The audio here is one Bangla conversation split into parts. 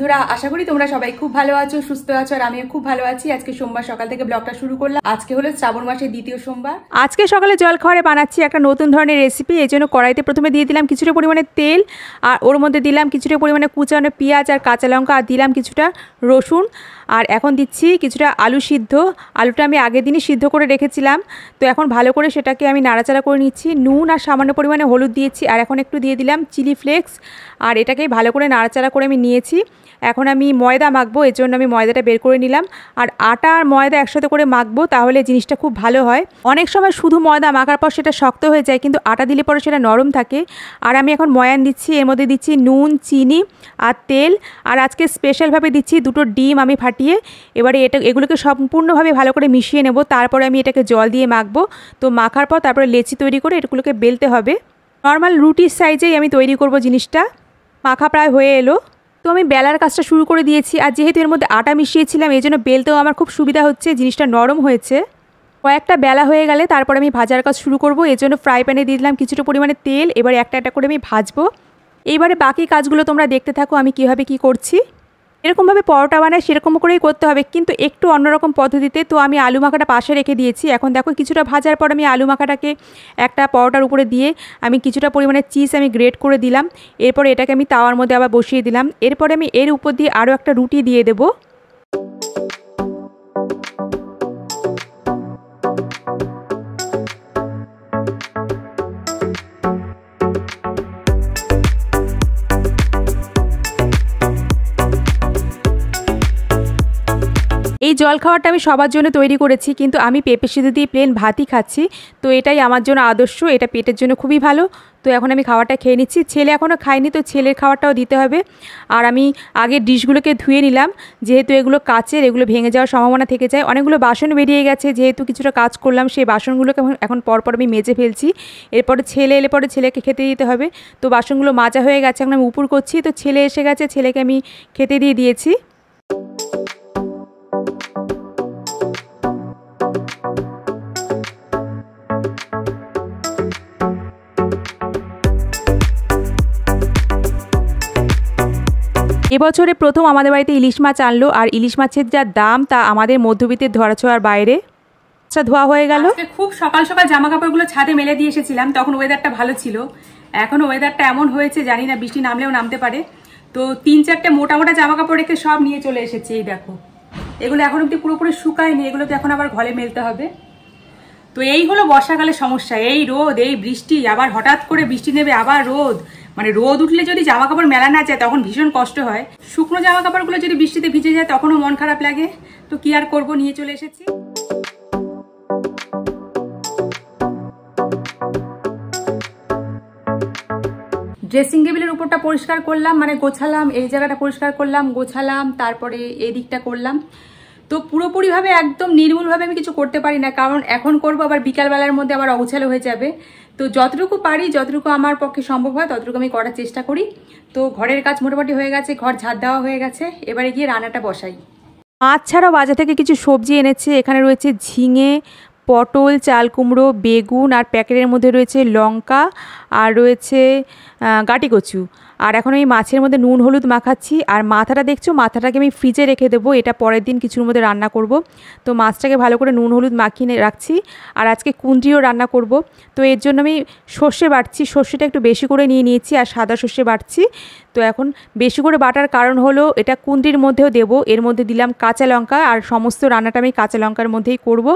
বন্ধুরা, আশা করি তোমরা সবাই খুব ভালো আছো, সুস্থ আছো, আর আমিও খুব ভালো আছি। আজকে সোমবার সকাল থেকে ব্লগটা শুরু করলাম। আজকে হলো শ্রাবণ মাসের দ্বিতীয় সোমবার। আজকে সকালে জল খাওয়ারে বানাচ্ছি একটা নতুন ধরনের রেসিপি এই জন্য কড়াইতে প্রথমে দিয়ে দিলাম কিছুটা পরিমাণে তেল, আর ওর মধ্যে দিলাম কিছুটা পরিমাণে কুচানো পেঁয়াজ আর কাঁচা লঙ্কা, আর দিলাম কিছুটা রসুন। আর এখন দিচ্ছি কিছুটা আলু সিদ্ধ। আলুটা আমি আগের দিনই সিদ্ধ করে রেখেছিলাম। তো এখন ভালো করে সেটাকে আমি নাড়াচাড়া করে নিচ্ছি। নুন আর সামান্য পরিমাণে হলুদ দিয়েছি আর এখন একটু দিয়ে দিলাম চিলি ফ্লেক্স। আর এটাকে ভালো করে নাড়াচাড়া করে আমি নিয়েছি। এখন আমি ময়দা মাখবো, এর জন্য আমি ময়দাটা বের করে নিলাম। আর আটা আর ময়দা একসাথে করে মাখবো তাহলে জিনিসটা খুব ভালো হয়। অনেক সময় শুধু ময়দা মাখার পর সেটা শক্ত হয়ে যায় কিন্তু আটা দিলে পরে সেটা নরম থাকে। আর আমি এখন ময়ান দিচ্ছি, এর মধ্যে দিচ্ছি নুন, চিনি আর তেল। আর আজকে স্পেশালভাবে দিচ্ছি দুটো ডিম আমি ফাটিয়ে এবারে এটা, এগুলোকে সম্পূর্ণভাবে ভালো করে মিশিয়ে নেব। তারপরে আমি এটাকে জল দিয়ে মাখবো। তো মাখার পর তারপরে লেচি তৈরি করে এগুলোকে বেলতে হবে। নর্মাল রুটির সাইজেই আমি তৈরি করব জিনিসটা। মাখা প্রায় হয়ে এলো। তো আমি বেলার কাজটা শুরু করে দিয়েছি। আর যেহেতু এর মধ্যে আটা মিশিয়েছিলাম, এই জন্য বেলতেও আমার খুব সুবিধা হচ্ছে। জিনিসটা নরম হয়েছে। কয়েকটা বেলা হয়ে গেলে তারপর আমি ভাজার কাজ শুরু করব। এর জন্য ফ্রাই প্যানে দিয়ে দিলাম কিছুটা পরিমাণে তেল। এবার একটা একটা করে আমি ভাজবো। এইবারে বাকি কাজগুলো তোমরা দেখতে থাকো আমি কীভাবে কি করছি। এরকমভাবে পরোটা বানায় সেরকম করেই করতে হবে। কিন্তু একটু অন্যরকম পদ্ধতিতে তো আমি আলু মাখাটা পাশে রেখে দিয়েছি। এখন দেখো কিছুটা ভাজার পর আমি আলু মাখাটাকে একটা পরোটার উপরে দিয়ে আমি কিছুটা পরিমাণে চিজ আমি গ্রেট করে দিলাম। এরপর এটাকে আমি তাওয়ার মধ্যে আবার বসিয়ে দিলাম। এরপরে আমি এর উপর দিয়ে আরও একটা রুটি দিয়ে দেবো। এই জল খাওয়াটা আমি সবার জন্য তৈরি করেছি, কিন্তু আমি পেঁপে সিদ্ধ দিয়ে প্লেন ভাতই খাচ্ছি। তো এটাই আমার জন্য আদর্শ, এটা পেটের জন্য খুবই ভালো। তো এখন আমি খাওয়াটা খেয়ে নিচ্ছি। ছেলে এখনও খায়নি, তো ছেলের খাওয়াটাও দিতে হবে। আর আমি আগে ডিশগুলোকে ধুয়ে নিলাম। যেহেতু এগুলো কাচের, এগুলো ভেঙে যাওয়ার সম্ভাবনা থেকে যায়। অনেকগুলো বাসন বেরিয়ে গেছে। যেহেতু কিছুটা কাজ করলাম, সেই বাসনগুলোকে এখন পরপর আমি মেজে ফেলছি। এরপরে ছেলে এলে পরে ছেলেকে খেতে দিতে হবে। তো বাসনগুলো মাজা হয়ে গেছে, এখন আমি উপর করছি। তো ছেলে এসে গেছে, ছেলেকে আমি খেতে দিয়ে দিয়েছি। এবছরে প্রথম আমাদের বাড়িতে ইলিশ মাছ আনলো, আর ইলিশ মাছের যা দাম তা আমাদের মধ্যবিত্তের ধরাছোঁয়ার বাইরে। আচ্ছা ধোয়া হয়ে গেল? খুব সকাল সকাল জামা কাপড়গুলো ছাদে মেলে দিয়ে এসেছিলাম, তখন ওয়েদারটা ভালো ছিল। এখন ওয়েদারটা এমন হয়েছে, জানি না, বৃষ্টি নামলেও নামতে পারে। তো তিন চারটে মোটা মোটা জামা কাপড় রেখে সব নিয়ে চলে এসেছে, এই দেখো। এগুলো এখন অব্দি পুরোপুরি শুকায়নি এগুলো তো এখন আবার ঘরে মেলতে হবে। তো এই হলো বর্ষাকালের সমস্যা, এই রোদ, এই বৃষ্টি, আবার হঠাৎ করে বৃষ্টি নেবে, আবার রোদ। মানে রোদ উঠলে যদি জামা কাপড় মেলা না যায়, তখন ভীষণ কষ্ট হয়। শুকনো জামা কাপড়গুলো যদি বৃষ্টিতে ভিজে যায়, তখনও মন খারাপ লাগে। তো কি আর করব, নিয়ে চলে এসেছি। ড্রেসিং টেবিলের উপরটা পরিষ্কার করলাম মানে গোছালাম, এই জায়গাটা পরিষ্কার করলাম, গোছালাম, তারপরে এই দিকটা করলাম। তো পুরোপুরিভাবে একদম নির্মূলভাবে আমি কিছু করতে পারি না, কারণ এখন করব, আবার বিকালবেলার মধ্যে আবার অগোছালো হয়ে যাবে। তো যতটুকু পারি, যতটুকু আমার পক্ষে সম্ভব হয়, ততটুকু আমি করার চেষ্টা করি। তো ঘরের কাজ মোটামুটি হয়ে গেছে, ঘর ঝাড় দেওয়া হয়ে গেছে, এবারে গিয়ে রান্নাটা বসাই। মাছ ছাড়াও বাজার থেকে কিছু সবজি এনেছে, এখানে রয়েছে ঝিঙে, পটল, চাল কুমড়ো, বেগুন, আর প্যাকেটের মধ্যে রয়েছে লঙ্কা, আর রয়েছে গাটি কচু। আর এখন আমি মাছের মধ্যে নুন, হলুদ মাখাচ্ছি। আর মাথাটা দেখছ? মাথাটাকে আমি ফ্রিজে রেখে দেবো। এটা পরের দিন কিছুর মধ্যে রান্না করব। তো মাছটাকে ভালো করে নুন, হলুদ মাখিয়ে রাখছি। আর আজকে কুন্দ্রিও রান্না করব। তো এর জন্য আমি সর্ষে বাটছি। সর্ষেটা একটু বেশি করে নিয়ে নিয়েছি আর সাদা সর্ষে বাটছি। তো এখন বেশি করে বাটার কারণ হলো এটা কুন্দ্রির মধ্যেও দেবো। এর মধ্যে দিলাম কাঁচা লঙ্কা আর সমস্ত রান্নাটা আমি কাঁচা লঙ্কার মধ্যেই করব।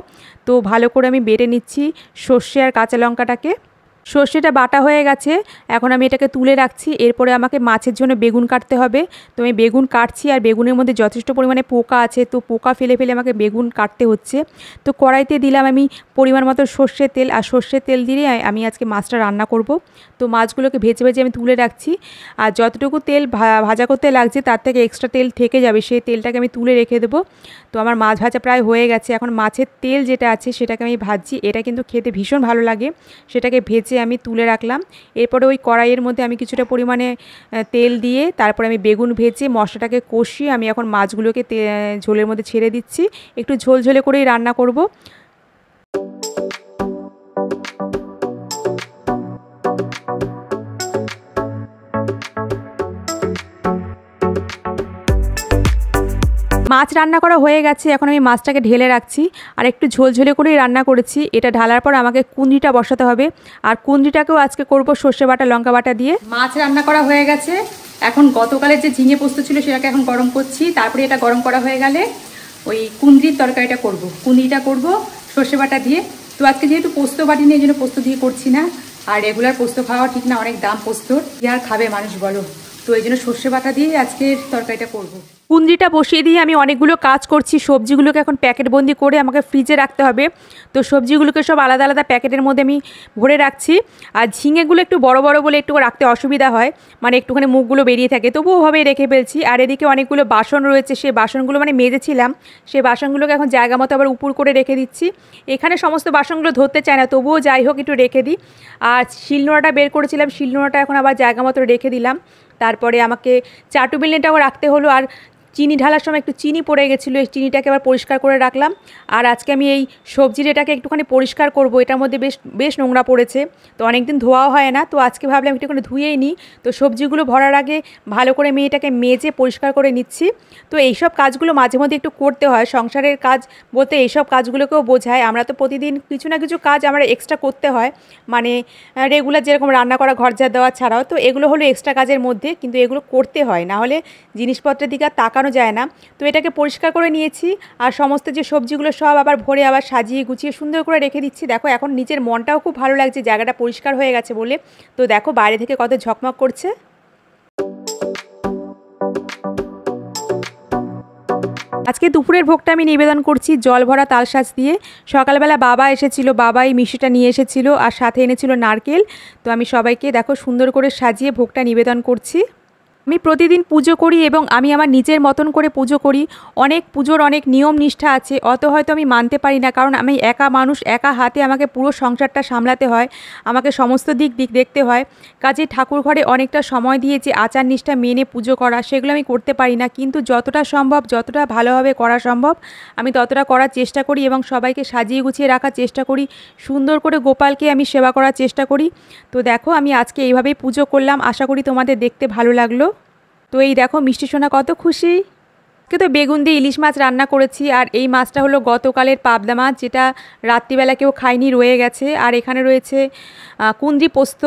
তো ভালো করে আমি বেটে নিচ্ছি সর্ষে আর কাঁচা লঙ্কাটাকে। সর্ষেটা বাটা হয়ে গেছে, এখন আমি এটাকে তুলে রাখছি, এরপরে আমাকে মাছের জন্য বেগুন কাটতে হবে। তো আমি বেগুন কাটছি আর বেগুনের মধ্যে যথেষ্ট পরিমাণে পোকা আছে, তো পোকা ফেলে ফেলে আমাকে বেগুন কাটতে হচ্ছে। তো কড়াইতে দিলাম আমি পরিমাণ মতো সর্ষের তেল, আর সর্ষের তেল দিয়ে আমি আজকে মাছটা রান্না করব। তো মাছগুলোকে ভেজে ভেজে আমি তুলে রাখছি, আর যতটুকু তেল ভাজা করতে লাগছে তার থেকে এক্সট্রা তেল থেকে যাবে, সেই তেলটাকে আমি তুলে রেখে দেবো। তো আমার মাছ ভাজা প্রায় হয়ে গেছে, এখন মাছের তেল যেটা আছে সেটাকে আমি ভাজছি, এটা কিন্তু খেতে ভীষণ ভালো লাগে, সেটাকে ভেজে আমি তুলে রাখলাম। এরপরে ওই কড়াইয়ের মধ্যে আমি কিছুটা পরিমাণে তেল দিয়ে তারপরে আমি বেগুন ভেজে মশলাটাকে কষিয়ে আমি এখন মাছগুলোকে ঝোলের মধ্যে ছেড়ে দিচ্ছি। একটু ঝোল ঝোলে করেই রান্না করব। মাছ রান্না করা হয়ে গেছে, এখন আমি মাছটাকে ঢেলে রাখছি। আর একটু ঝোলঝোলে করেই রান্না করেছি। এটা ঢালার পর আমাকে কুন্দিটা বসাতে হবে। আর কুন্দিটাকেও আজকে করব সর্ষে বাটা, লঙ্কা বাটা দিয়ে। মাছ রান্না করা হয়ে গেছে। এখন গতকালের যে ঝিঙে পোস্ত ছিল সেটাকে এখন গরম করছি। তারপরে এটা গরম করা হয়ে গেলে ওই কুন্দ্রির তরকারিটা করব। কুন্দিটা করব, সর্ষে বাটা দিয়ে। তো আজকে যেহেতু পোস্ত বাটি নিয়ে এই জন্য পোস্ত দিয়ে করছি না, আর রেগুলার পোস্ত খাওয়া ঠিক না, অনেক দাম পোস্তর। আর খাবে মানুষ বলো? তো এই জন্য সর্ষে বাটা দিয়ে আজকের তরকারিটা করব। কুন্দ্রিটা বসিয়ে দিয়ে আমি অনেকগুলো কাজ করছি। সবজিগুলোকে এখন প্যাকেটবন্দি করে আমাকে ফ্রিজে রাখতে হবে। তো সবজিগুলোকে সব আলাদা আলাদা প্যাকেটের মধ্যে আমি ভরে রাখছি। আর ঝিঙেগুলো একটু বড় বড় বলে একটু রাখতে অসুবিধা হয়। মানে একটুখানি মুখগুলো বেরিয়ে থাকে। তবুও ওভাবে রেখে ফেলছি। আর এদিকে অনেকগুলো বাসন রয়েছে। সেই বাসনগুলো মানে মেজেছিলাম। সেই বাসনগুলোকে এখন জায়গা মতো আবার উপর করে রেখে দিচ্ছি। এখানে সমস্ত বাসনগুলো ধরতে চায় না। তবুও যাই হোক একটু রেখে দিই। আর শিলনোড়াটা বের করেছিলাম। শিলনোড়াটা এখন আবার জায়গা মতো রেখে দিলাম। তারপরে আমাকে চাটু বিলনেটাও রাখতে হলো। আর চিনি ঢালার সময় একটু চিনি পড়ে গেছিল, এই চিনিটাকে আবার পরিষ্কার করে রাখলাম। আর আজকে আমি এই সবজির এটাকে একটুখানি পরিষ্কার করব, এটার মধ্যে বেশ বেশ নোংরা পড়েছে। তো অনেকদিন ধোয়াও হয় না, তো আজকে ভাবলাম একটুখানি ধুয়েই নিই। তো সবজিগুলো ভরার আগে ভালো করে আমি এটাকে মেজে পরিষ্কার করে নিচ্ছি। তো এইসব কাজগুলো মাঝে মধ্যে একটু করতে হয়, সংসারের কাজ বলতে এইসব কাজগুলোকেও বোঝায়। আমরা তো প্রতিদিন কিছু না কিছু কাজ আমরা এক্সট্রা করতে হয় মানে রেগুলার যেরকম রান্না করা, ঘর দেওয়া ছাড়াও, তো এগুলো হলো এক্সট্রা কাজের মধ্যে, কিন্তু এগুলো করতে হয়। না হলে জিনিসপত্রের দিকে আর তাকানো যায় না। তো এটাকে পরিষ্কার করে নিয়েছি আর সমস্ত যে সবজিগুলো সব আবার ভরে আবার সাজিয়ে গুছিয়ে সুন্দর করে রেখে দিচ্ছি। দেখো এখন নিজের মনটাও খুব ভালো লাগছে, জায়গাটা পরিষ্কার হয়ে গেছে বলে। তো দেখো বাইরে থেকে কত ঝকমক করছে। আজকে দুপুরের ভোগটা আমি নিবেদন করছি জল ভরা তালসাজ দিয়ে। সকালবেলা বাবা এসেছিল বাবা এই মিষ্টিটা নিয়ে এসেছিল আর সাথে এনেছিল নারকেল। তো আমি সবাইকে দেখো সুন্দর করে সাজিয়ে ভোগটা নিবেদন করছি। আমি প্রতিদিন পুজো করি এবং আমি আমার নিজের মতন করে পুজো করি। অনেক পুজোর অনেক নিয়ম নিষ্ঠা আছে, অত হয়তো আমি মানতে পারি না কারণ আমি একা মানুষ, একা হাতে আমাকে পুরো সংসারটা সামলাতে হয়, আমাকে সমস্ত দিক দিক দেখতে হয়। কাজে ঠাকুর ঘরে অনেকটা সময় দিয়ে যে আচার নিষ্ঠা, মেনে পুজো করা, সেগুলো আমি করতে পারি না। কিন্তু যতটা সম্ভব, যতটা ভালোভাবে করা সম্ভব, আমি ততটা করার চেষ্টা করি এবং সবাইকে সাজিয়ে গুছিয়ে রাখার চেষ্টা করি। সুন্দর করে গোপালকে আমি সেবা করার চেষ্টা করি। তো দেখো, আমি আজকে এইভাবেই পুজো করলাম। আশা করি তোমাদের দেখতে ভালো লাগল। তো এই দেখো, মিষ্টি সোনা কত খুশি। কিন্তু বেগুন দিয়ে ইলিশ মাছ রান্না করেছি, আর এই মাছটা হলো গতকালের পাবদা মাছ, যেটা রাত্রিবেলা কেউ খায়নি, রয়ে গেছে। আর এখানে রয়েছে কুন্দ্রি পোস্ত,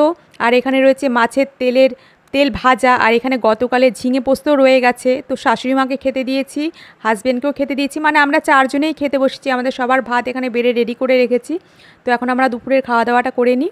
আর এখানে রয়েছে মাছের তেলের তেল ভাজা, আর এখানে গতকালের ঝিঙে পোস্তও রয়ে গেছে। তো শাশুড়ি মাকে খেতে দিয়েছি হাজব্যান্ডকেও খেতে দিয়েছি মানে আমরা চারজনেই খেতে বসেছি, আমাদের সবার ভাত এখানে বেড়ে রেডি করে রেখেছি। তো এখন আমরা দুপুরের খাওয়া দাওয়াটা করে নিই।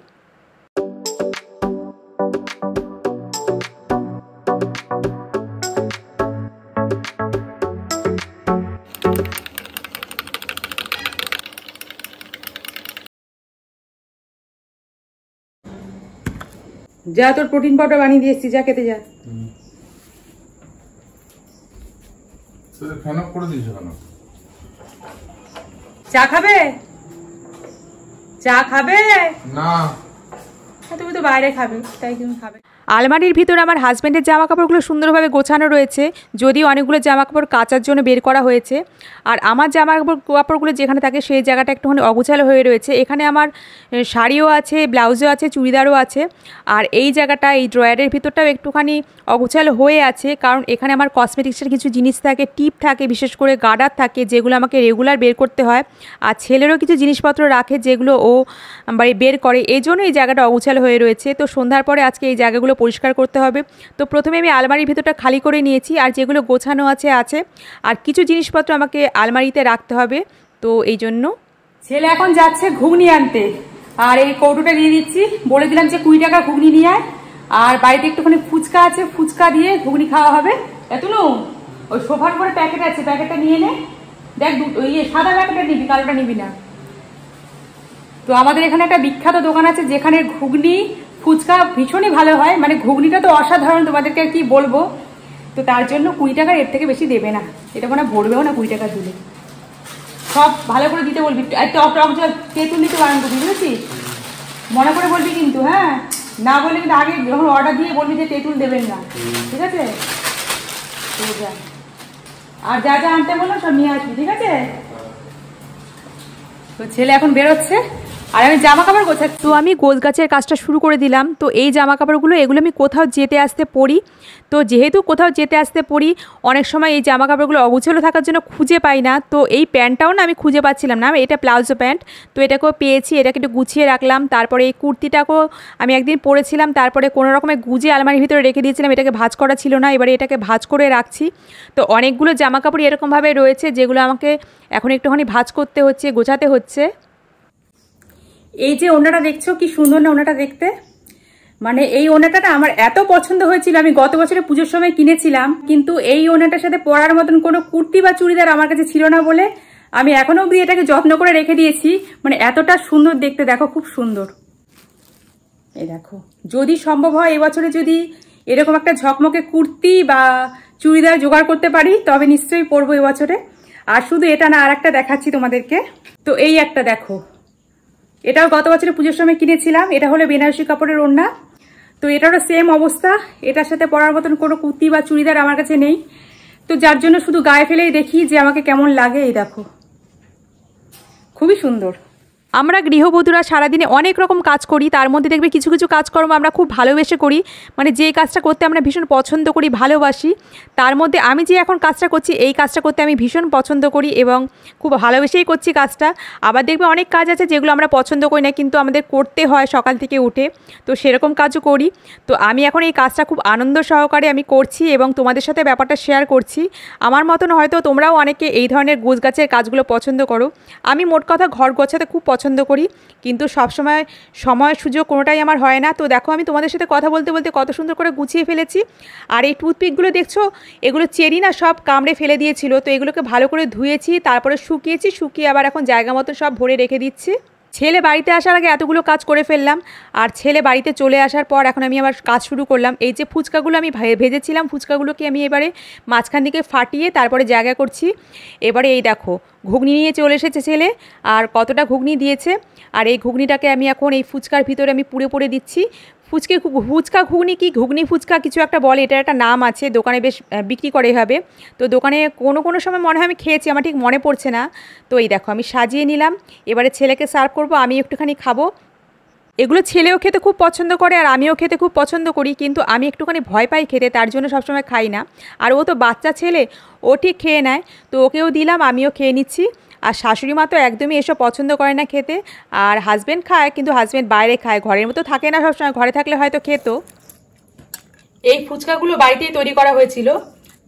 যা তোর প্রোটিন পাউডার বানিয়ে দিয়েছি যা খেতে যা। চা খাবে? চা খাবে? না। হ্যাঁ, তুমি তো বাইরে খাবে তাই তুমি খাবে। আলমারির ভিতরে আমার হাজব্যান্ডের জামা কাপড়গুলো সুন্দরভাবে গোছানো রয়েছে, যদিও অনেকগুলো জামা কাপড় কাচার জন্য বের করা হয়েছে। আর আমার জামা কাপড় কাপড়গুলো যেখানে থাকে সেই জায়গাটা একটুখানি অগোছালো হয়ে রয়েছে। এখানে আমার শাড়িও আছে, ব্লাউজও আছে, চুড়িদারও আছে। আর এই জায়গাটা, এই ড্রয়ারের ভিতরটাও একটুখানি অগোছালো হয়ে আছে। কারণ এখানে আমার কসমেটিক্সের কিছু জিনিস থাকে, টিপ থাকে, বিশেষ করে গার্ডার থাকে, যেগুলো আমাকে রেগুলার বের করতে হয়। আর ছেলেরও কিছু জিনিসপত্র রাখে, যেগুলো ও বাড়ি বের করে। এই জন্য এই জায়গাটা অগোছালো হয়ে রয়েছে। তো সন্ধ্যার পরে আজকে এই জায়গাগুলো পরিষ্কার করতে হবে। তো প্রথমে আমি আলমারির ভিতরটা খালি করে নিয়েছি, আর যেগুলো গোছানো আছে আছে। আর কিছু জিনিসপত্র আমাকে আলমারিতে রাখতে হবে, তো এই জন্য। ছেলে এখন যাচ্ছে ঘুগনি আনতে। আর এই কৌটোটা দিয়ে দিচ্ছি। বলে দিলাম যে কুড়ি টাকা ঘুগনি নিয়ে আয়। আর বাড়িতে একটুখানি ফুচকা আছে, ফুচকা দিয়ে ঘুগনি খাওয়া হবে। এতনু ওই সোফার করে প্যাকেট আছে, প্যাকেটটা নিয়ে নে। দেখ ইয়ে সাদা প্যাকেটটা নিবি, কালোটা নিবি না। তো আমাদের এখানে একটা বিখ্যাত দোকান আছে, যেখানে ঘুগনি ফুচকা ভীষণই ভালো হয়। মানে ঘুগনিটা তো অসাধারণ, তোমাদেরকে কি বলব? তো তার জন্য কুড়ি টাকা এর থেকে বেশি দেবে না। এটা কোনো ভরবেও না কুড়ি টাকা দিলে। সব ভালো করে দিতে বলবি। টক টক জল তেঁতুল নিতে বারণ করবি বুঝেছিস? মনে করে বলবি কিন্তু হ্যাঁ? না বললে কিন্তু আগে যখন অর্ডার দিয়ে বলবি যে তেঁতুল দেবেন না। ঠিক আছে। আর যা যা আনতে বলল সব নিয়ে আসবি, ঠিক আছে? তো ছেলে এখন বেরোচ্ছে। আর আমি জামা কাপড় গোছাচ্ছি। তো আমি গোছ গাছের কাজটা শুরু করে দিলাম। তো এই জামা কাপড়গুলো এগুলো আমি কোথাও যেতে আসতে পরি তো যেহেতু কোথাও যেতে আসতে পরি অনেক সময় এই জামা কাপড়গুলো অগুছালো থাকার জন্য খুঁজে পাই না। তো এই প্যান্টটাও না আমি খুঁজে পাচ্ছিলাম না। এটা প্লাজো প্যান্ট। তো এটাকেও পেয়েছি, এটাকে একটু গুছিয়ে রাখলাম। তারপরে এই কুর্তিটাকেও আমি একদিন পরেছিলাম। তারপরে কোনো রকমের গুজে আলমারির ভিতরে রেখে দিয়েছিলাম। এটাকে ভাজ করা ছিল না। এবারে এটাকে ভাজ করে রাখছি। তো অনেকগুলো জামা কাপড় এরকমভাবে রয়েছে, যেগুলো আমাকে এখন একটুখানি ভাজ করতে হচ্ছে, গোছাতে হচ্ছে। এই যে ওনাটা দেখছ, কি সুন্দর না ওনাটা দেখতে? মানে এই ওনাটা আমার এত পছন্দ হয়েছিল, আমি গত বছরে পুজোর সময় কিনেছিলাম, কিন্তু এই ওনাটার সাথে পরার মতন কোনো কুর্তি বা চুড়িদার আমার কাছে ছিল না বলে আমি এখনও অব্দি এটাকে যত্ন করে রেখে দিয়েছি। মানে এতটা সুন্দর দেখতে, দেখো খুব সুন্দর। এই দেখো, যদি সম্ভব হয় এবছরে যদি এরকম একটা ঝকমকে কুর্তি বা চুড়িদার জোগাড় করতে পারি, তবে নিশ্চয়ই পরবো এবছরে। আর শুধু এটা না আর একটা দেখাচ্ছি তোমাদেরকে। তো এই একটা দেখো এটাও গত বছরে পুজোর সময় কিনেছিলাম। এটা হলো বেনারসি কাপড়ের ওড়না। তো এটারও সেম অবস্থা। এটার সাথে পরার মতন কোনো কুর্তি বা চুড়িদার আমার কাছে নেই। তো যার জন্য শুধু গায়ে ফেলেই দেখি যে আমাকে কেমন লাগে এই দেখো। খুবই সুন্দর। আমরা গৃহবধূরা সারাদিনে অনেক রকম কাজ করি, তার মধ্যে দেখবে কিছু কিছু কাজকর্ম আমরা খুব ভালোবেসে করি। মানে যে কাজটা করতে আমরা ভীষণ পছন্দ করি, ভালোবাসি, তার মধ্যে আমি যে এখন কাজটা করছি, এই কাজটা করতে আমি ভীষণ পছন্দ করি এবং খুব ভালোবেসেই করছি কাজটা। আবার দেখবে অনেক কাজ আছে যেগুলো আমরা পছন্দ করি না, কিন্তু আমাদের করতে হয় সকাল থেকে উঠে। তো সেরকম কাজও করি। তো আমি এখন এই কাজটা খুব আনন্দ সহকারে আমি করছি এবং তোমাদের সাথে ব্যাপারটা শেয়ার করছি। আমার মতন হয়তো তোমরাও অনেকে এই ধরনের গোছ গাছের কাজগুলো পছন্দ করো। আমি মোট কথা ঘর গোছাতে খুব পছন্দ করি, কিন্তু সবসময় সময় সুযোগ কোনোটাই আমার হয় না। তো দেখো আমি তোমাদের সাথে কথা বলতে বলতে কত সুন্দর করে গুছিয়ে ফেলেছি। আর এই টুথপিকগুলো দেখছ, এগুলো চেরি না সব কামড়ে ফেলে দিয়েছিল। তো এগুলোকে ভালো করে ধুয়েছি, তারপরে শুকিয়েছি, শুকিয়ে আবার এখন জায়গা মতো সব ভরে রেখে দিচ্ছি। ছেলে বাড়িতে আসার আগে এতগুলো কাজ করে ফেললাম, আর ছেলে বাড়িতে চলে আসার পর এখন আমি আবার কাজ শুরু করলাম। এই যে ফুচকাগুলো আমি ভেজেছিলাম, ফুচকাগুলোকে আমি এবারে মাঝখান দিকে ফাটিয়ে তারপরে জায়গা করছি। এবারে এই দেখো, ঘুগনি নিয়ে চলে এসেছে ছেলে, আর কতটা ঘুগনি দিয়েছে। আর এই ঘুগনিটাকে আমি এখন এই ফুচকার ভিতরে আমি পুড়ে পুড়ে দিচ্ছি। ফুচকে ফুচকা ঘুগনি কি ঘুগনি ফুচকা কিছু একটা বলে, এটার একটা নাম আছে, দোকানে বেশ বিক্রি করে হবে তো দোকানে কোনো কোনো সময় মনে হয় আমি খেয়েছি, আমার ঠিক মনে পড়ছে না। তো এই দেখো, আমি সাজিয়ে নিলাম, এবারে ছেলেকে সার্ভ করব, আমি একটুখানি খাব। এগুলো ছেলেও খেতে খুব পছন্দ করে, আর আমিও খেতে খুব পছন্দ করি, কিন্তু আমি একটুখানি ভয় পাই খেতে, তার জন্য সবসময় খাই না। আর ও তো বাচ্চা ছেলে, ও ঠিক খেয়ে নেয়, তো ওকেও দিলাম, আমিও খেয়ে নিচ্ছি। আর শাশুড়ি মা তো একদমই এসব পছন্দ করে না খেতে। আর হাজব্যান্ড খায় কিন্তু হাজব্যান্ড বাইরে খায়। ঘরের মতো থাকে না সবসময় ঘরে থাকলে হয়তো খেত। এই ফুচকাগুলো বাড়িতেই তৈরি করা হয়েছিল।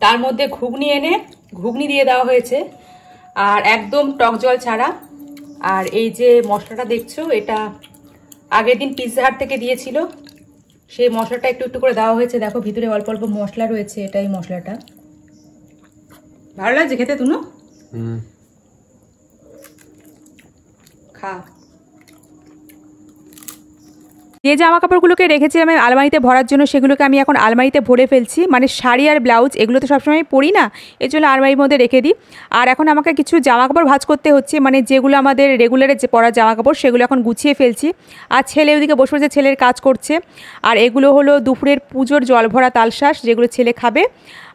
তার মধ্যে ঘুগনি এনে ঘুগনি দিয়ে দেওয়া হয়েছে। আর একদম টক জল ছাড়া। আর এই যে মশলাটা দেখছ এটা আগের দিন পিৎজা হাট থেকে দিয়েছিল। সেই মশলাটা একটু একটু করে দেওয়া হয়েছে। দেখো ভিতরে অল্প অল্প মশলা রয়েছে। এটাই মশলাটা। ভালো লাগছে খেতে তুনো? খা। যে জামা কাপড়গুলোকে রেখেছিলাম আমি আলমারিতে ভরার জন্য, সেগুলোকে আমি এখন আলমারিতে ভরে ফেলছি। মানে শাড়ি আর ব্লাউজ, এগুলো তো সবসময় পরি না, এর জন্য আলমারির মধ্যে রেখে দিই। আর এখন আমাকে কিছু জামা কাপড় ভাজ করতে হচ্ছে মানে যেগুলো আমাদের রেগুলারে যে পরা জামা কাপড়, সেগুলো এখন গুছিয়ে ফেলছি। আর ছেলে ওদিকে বসে বসে ছেলের কাজ করছে। আর এগুলো হলো দুপুরের পুজোর জল ভরা তালশ্বাস যেগুলো ছেলে খাবে।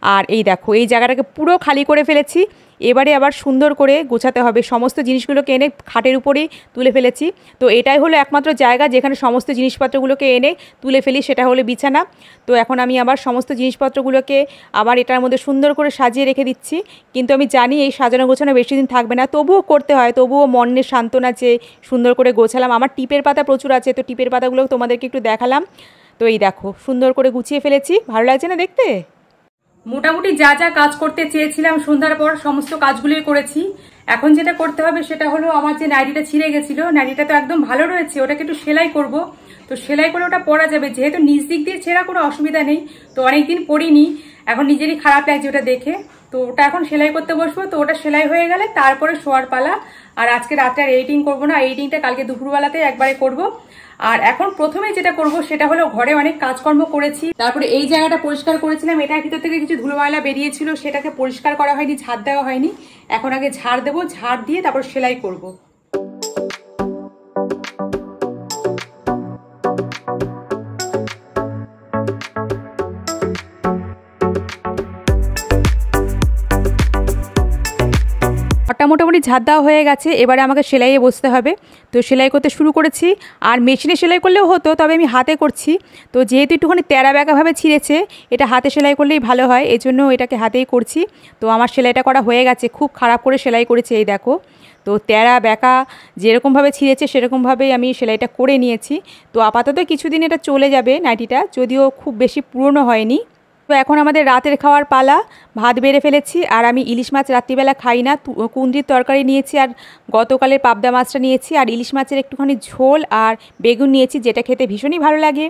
আর এই দেখো, এই জায়গাটাকে পুরো খালি করে ফেলেছি। এবারে আবার সুন্দর করে গোছাতে হবে। সমস্ত জিনিসগুলোকে এনে খাটের উপরেই তুলে ফেলেছি। তো এটাই হলো একমাত্র জায়গা যেখানে সমস্ত জিনিসপত্রগুলোকে এনে তুলে ফেলি, সেটা হলো বিছানা। তো এখন আমি আবার সমস্ত জিনিসপত্রগুলোকে আবার এটার মধ্যে সুন্দর করে সাজিয়ে রেখে দিচ্ছি। কিন্তু আমি জানি এই সাজানো গোছানো বেশি দিন থাকবে না। তবুও করতে হয়, তবুও মনের সান্ত্বনা যে সুন্দর করে গোছালাম। আমার টিপের পাতা প্রচুর আছে, তো টিপের পাতাগুলো তোমাদেরকে একটু দেখালাম। তো এই দেখো, সুন্দর করে গুছিয়ে ফেলেছি। ভালো লাগছে না দেখতে? মোটামুটি যা যা কাজ করতে চেয়েছিলাম সন্ধ্যার পর সমস্ত কাজগুলোই করেছি। এখন যেটা করতে হবে সেটা হলো আমার যে নাইটিটা ছিঁড়ে গেছিল, নাইটিটা তো একদম ভালো রয়েছে, ওটাকে একটু সেলাই করব। তো সেলাই করে ওটা পরা যাবে, যেহেতু নিজ দিক দিয়ে ছেঁড়া কোনো অসুবিধা নেই, তো অনেকদিন পরিনি, এখন নিজেরই খারাপ লাগছে ওটা দেখে। তো ওটা এখন সেলাই করতে বসবো, তো ওটা সেলাই হয়ে গেলে তারপরে শোয়ার পালা আর আজকে রাতে আর এডিটিং করব না এডিটিংটা কালকে দুপুরবেলাতে একবারে করব। আর এখন প্রথমে যেটা করব, সেটা হলো ঘরে অনেক কাজকর্ম করেছি। তারপরে এই জায়গাটা পরিষ্কার করেছিলাম, এটার ভিতর থেকে কিছু ধুলো ময়লা বেরিয়েছিল, সেটাকে পরিষ্কার করা হয়নি, ঝাড় দেওয়া হয়নি। এখন আগে ঝাড় দেবো, ঝাড় দিয়ে তারপর সেলাই করব। মোটামুটি ঝাঁট দেওয়া হয়ে গেছে, এবারে আমাকে সেলাইয়ে বসতে হবে। তো সেলাই করতে শুরু করেছি, আর মেশিনে সেলাই করলেও হতো, তবে আমি হাতে করছি। তো যেহেতু একটুখানি তেরা ব্যাকাভাবে ছিঁড়েছে, এটা হাতে সেলাই করলেই ভালো হয়, এজন্য এটাকে হাতেই করছি। তো আমার সেলাইটা করা হয়ে গেছে, খুব খারাপ করে সেলাই করেছে এই দেখো। তো তেরা ব্যাকা যেরকমভাবে ছিঁড়েছে, সেরকমভাবেই আমি সেলাইটা করে নিয়েছি। তো আপাতত কিছুদিন এটা চলে যাবে নাইটিটা, যদিও খুব বেশি পুরনো হয়নি। তো এখন আমাদের রাতের খাওয়ার পালা। ভাত বেড়ে ফেলেছি আর আমি ইলিশ মাছ রাত্রিবেলা খাই না। কুন্দির তরকারি নিয়েছি আর গতকালের পাবদা মাছটা নিয়েছি আর ইলিশ মাছের একটুখানি ঝোল আর বেগুন নিয়েছি যেটা খেতে ভীষণই ভালো লাগে।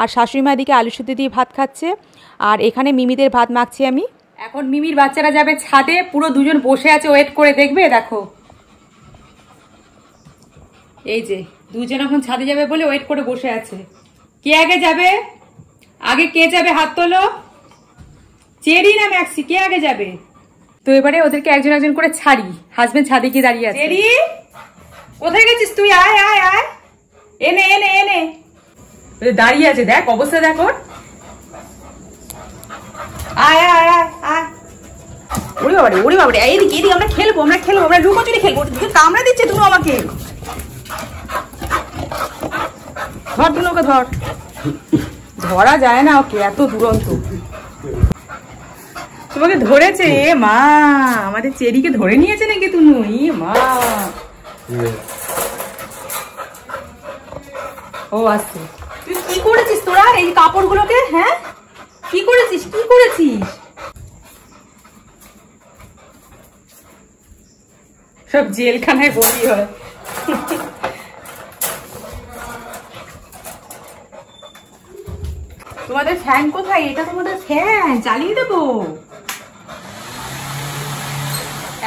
আর শাশুড়ি মা দিকে আলু সুদ্ধি দিয়ে ভাত খাচ্ছে আর এখানে মিমিদের ভাত মাখছি আমি। এখন মিমির বাচ্চারা যাবে ছাদে, পুরো দুজন বসে আছে, ওয়েট করে দেখবে, দেখো। এই যে, দুজন এখন ছাদে যাবে বলে ওয়েট করে বসে আছে। কে আগে যাবে? আগে কে যাবে হাত তোলো? চেরি না ম্যাক্সি কে আগে যাবে? তো এবারে ওদেরকে একজন একজন করে ছাড়ি। হাজবেন্ড ছাদে গিয়ে দাঁড়িয়ে আছে। চেরি কোথায় গেছিস তুই? আয় আয় আয়। এনে এনে এনে। দাঁড়িয়ে আছে দেখ অবস্থা দেখ ওর। আয় আয় আয় আয়। ওরে বাবারে ওরে বাবারে। এইদিকে এদিকে আমরা খেলব আমরা খেলব আমরা লুকোচুরি খেলব। কামড়া দিচ্ছে তুমি আমাকে। ধর তুমি ওকে ধর। ধরা যায় না ওকে এত দুরন্ত। তোমাকে ধরেছে? এ মা, আমাদের চেরিকে ধরে নিয়েছে নাকি তুমি ই মা। ও আচ্ছা তুই কি করেছিস তোরা? এই কাপড়গুলোকে হ্যাঁ? কি করেছিস? কি করেছিস? সব জেলখানায় বলি হয়। তোমাদের ফ্যান কোথায়? এটা তোমাদের ফ্যান, চালিয়ে দেবো।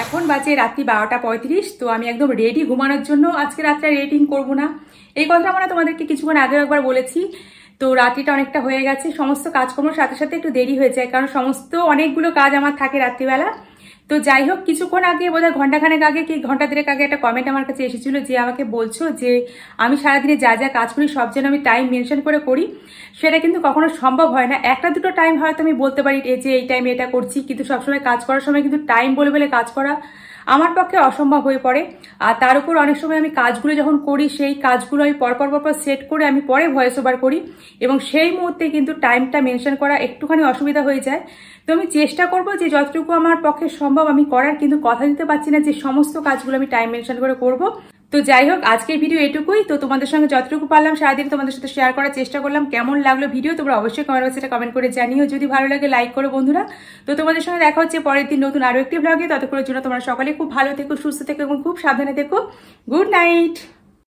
এখন বাজে রাত্রি বারোটা পঁয়ত্রিশ, তো আমি একদম রেডি ঘুমানোর জন্য। আজকে রাত্রে রেটিং করব না। এই কথা আমরা তোমাদেরকে কিছুক্ষণ আগেও একবার বলেছি। তো রাত্রিটা অনেকটা হয়ে গেছে। সমস্ত কাজকর্মের সাথে সাথে একটু দেরি হয়ে যায়, কারণ সমস্ত অনেকগুলো কাজ আমার থাকে রাত্রিবেলা। তো যাই হোক, কিছুক্ষণ আগে বোধহয় ঘন্টাখানেক আগে কি ঘণ্টা দেড়েক আগে একটা কমেন্ট আমার কাছে এসেছিল যে আমাকে বলছো যে আমি সারাদিনে যা যা কাজ করি সব যেন আমি টাইম মেনশন করে করি। সেটা কিন্তু কখনো সম্ভব হয় না। একটা দুটো টাইম হয়তো আমি বলতে পারি যে এই টাইমে এটা করছি, কিন্তু সবসময় কাজ করার সময় কিন্তু টাইম বলে বলে কাজ করা আমার পক্ষে অসম্ভব হয়ে পড়ে। আর তার উপর অনেক সময় আমি কাজগুলো যখন করি, সেই কাজগুলো আমি পরপর পরপর সেট করে আমি পরে ভয়েস ওভার করি এবং সেই মুহূর্তে কিন্তু টাইমটা মেনশন করা একটুখানি অসুবিধা হয়ে যায়। তো আমি চেষ্টা করব যে যতটুকু আমার পক্ষে সম্ভব আমি করার, কিন্তু কথা দিতে পারছি না যে সমস্ত কাজগুলো আমি টাইম মেনশন করে করব। তো যাই হোক, আজকের ভিডিও এটুকুই। তো তোমাদের সঙ্গে যতটুকু পারলাম, সারাদিন তোমাদের সাথে শেয়ার করার চেষ্টা করলাম। কেমন লাগল ভিডিও তোমরা অবশ্যই কমেন্ট বক্সে কমেন্ট করে জানিও। যদি ভালো লাগে লাইক করো বন্ধুরা। তো তোমাদের সঙ্গে দেখা হচ্ছে পরের দিন নতুন আরও একটি ব্লগে ততক্ষণের জন্য তোমরা সকালে খুব ভালো থেকো, সুস্থ থেকো এবং খুব সাবধানে থেকো। Good night